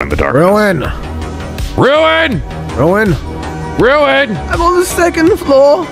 in the dark. Ruin! Ruin! Ruin! Ruin! I'm on the second floor.